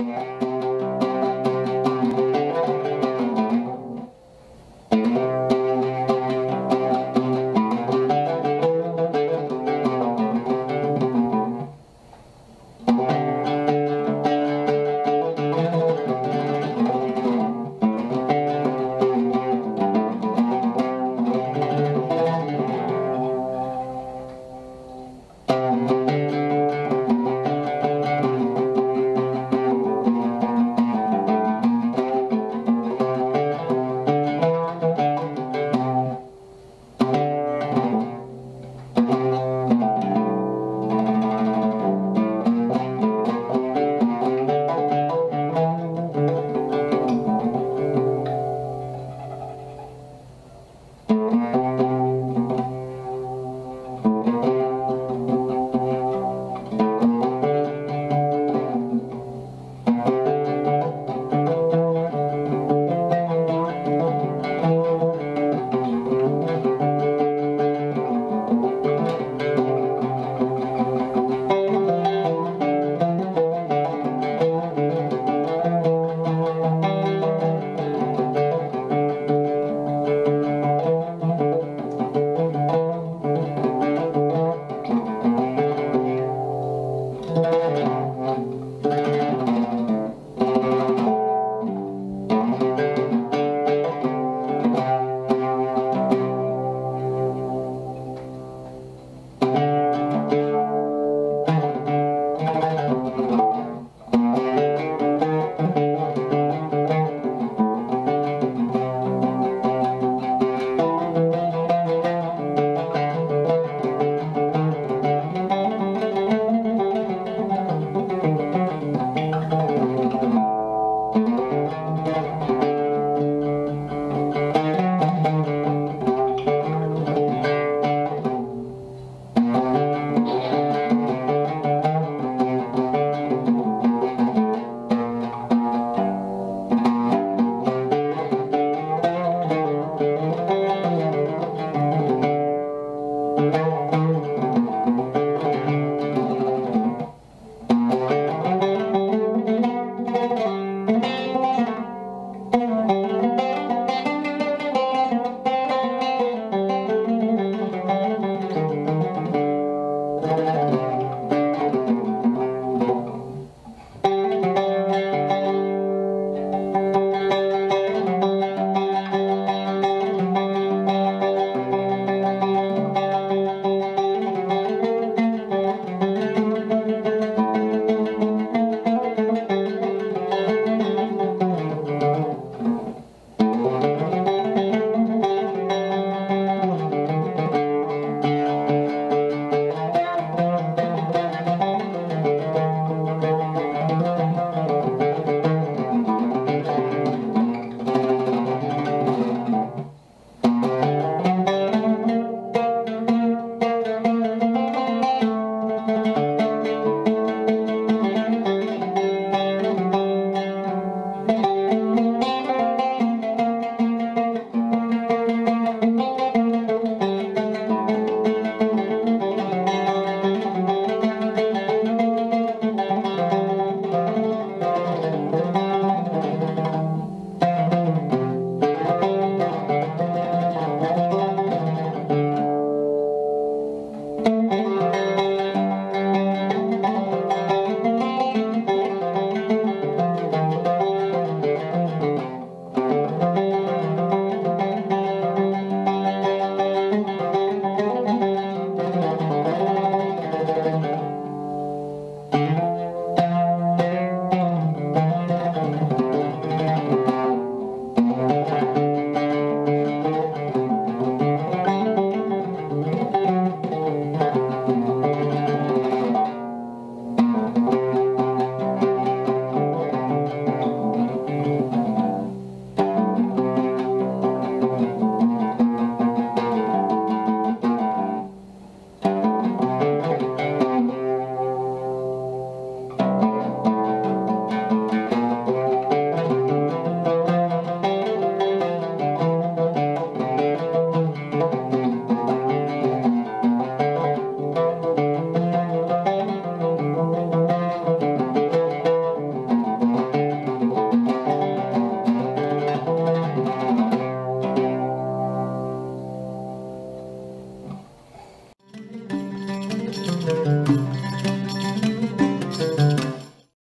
you.